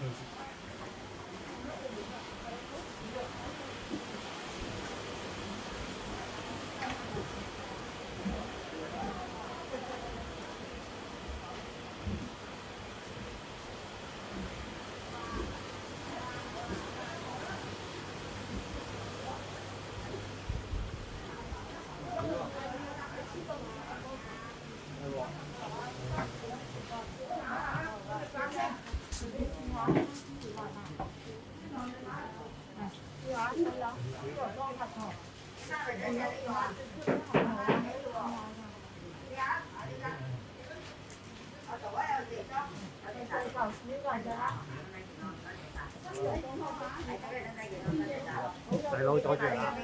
Okay. 細佬多謝啦。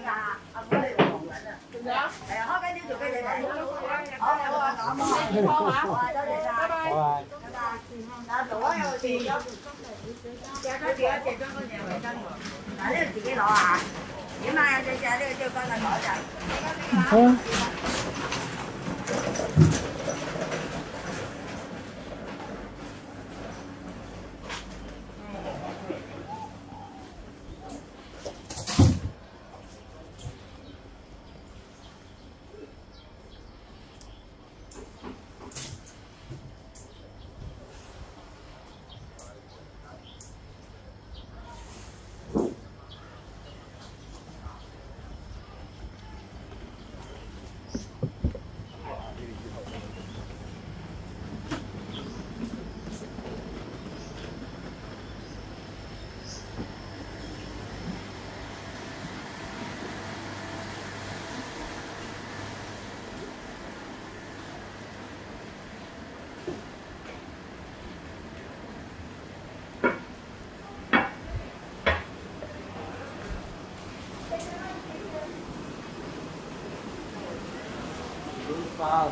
係啊，開緊呢條俾你哋。好，好啊，咁啊，好啊，多謝晒。拜拜。拜拜。嗱，做啊，有時有借多借啊，借多嗰隻衞生喎。嗱，呢度自己攞啊。點啊？有隻隻呢個最乾嘅攞就。好啊。uh,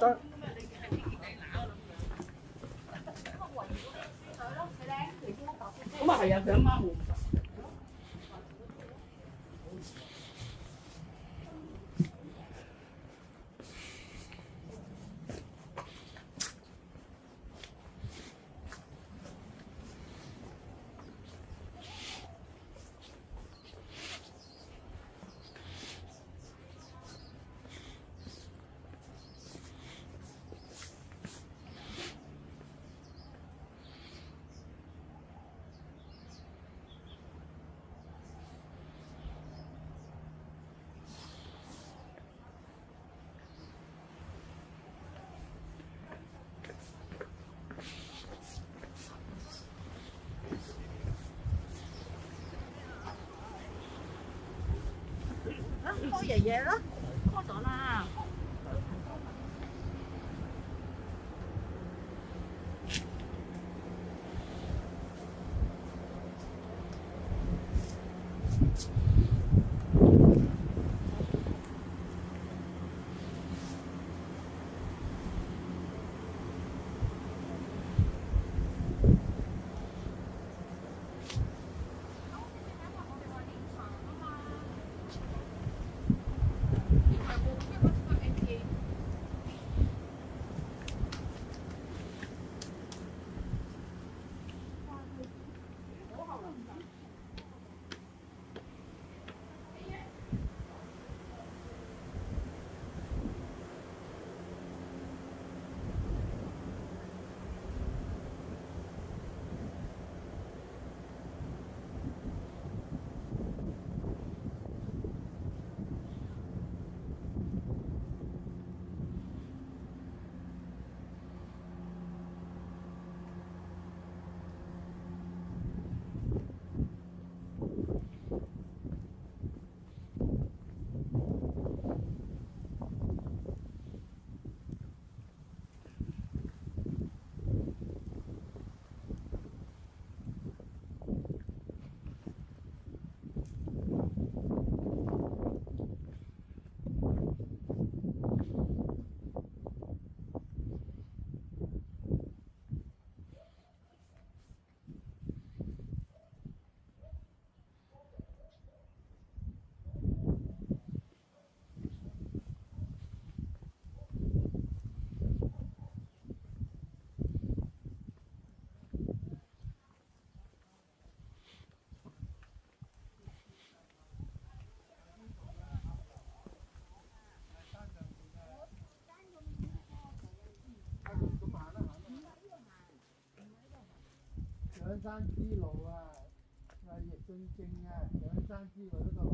Đó. là rồi, dạ, mong. 包爷爷了上山之路啊，啊易正正啊，上山之路都個